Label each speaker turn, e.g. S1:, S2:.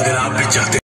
S1: अगर आप भी चाहते